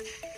you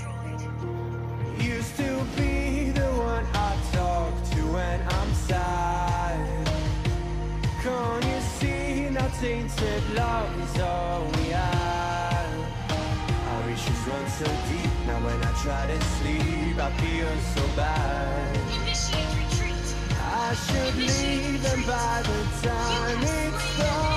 tainted love is all we have. Our issues run so deep, now when I try to sleep I feel so bad. Initiate retreat. I should Initiate leave retreat. and by the time it's gone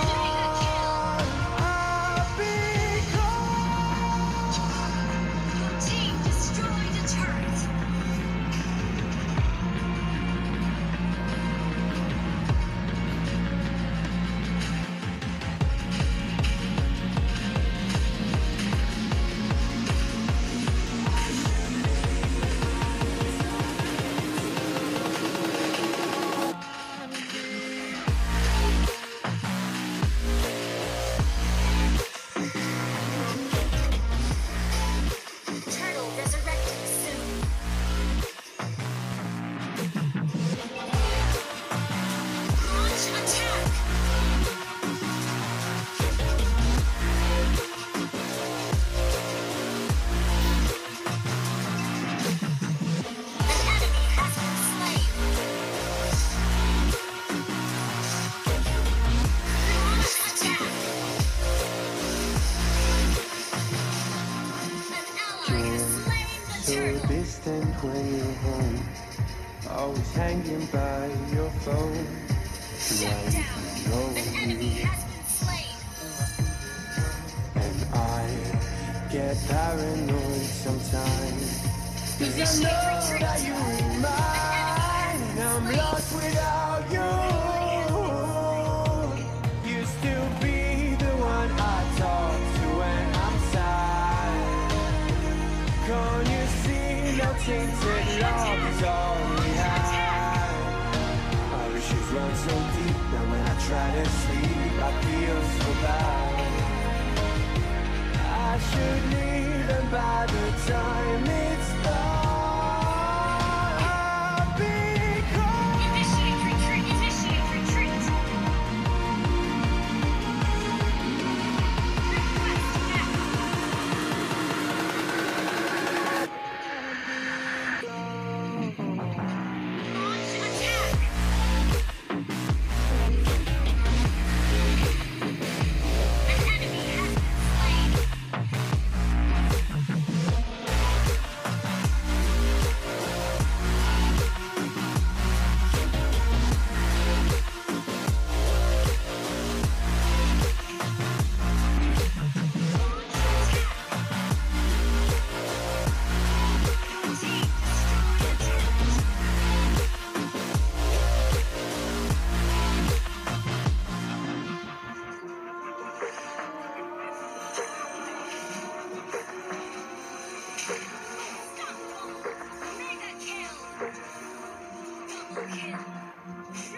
distant when you're home. Always hanging by your phone. Shut down. An enemy you. has been slain. And I get paranoid sometimes. Cause I know that you're mine. And I'm lost without you. Try to sleep, I feel so bad. I should leave, broken.